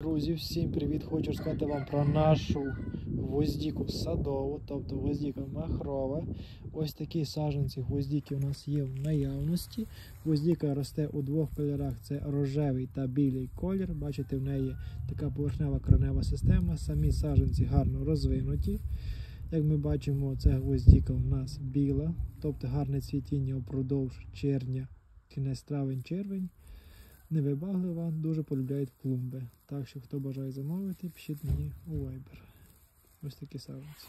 Друзі, всім привіт! Хочу розказати вам про нашу гвоздіку садову, тобто гвоздіка махрова. Ось такі саджанці гвоздіки у нас є в наявності. Гвоздіка росте у двох кольорах: це рожевий та білий колір. Бачите, в неї така поверхнева коренева система. Самі саджанці гарно розвинуті. Як ми бачимо, ця гвоздіка у нас біла, тобто гарне цвітіння впродовж червня, кінець травень-червень. Невибаглива, дуже полюбляють клумби. Так що, хто бажає замовити, пишіть мені у Viber. Ось такі саджанці.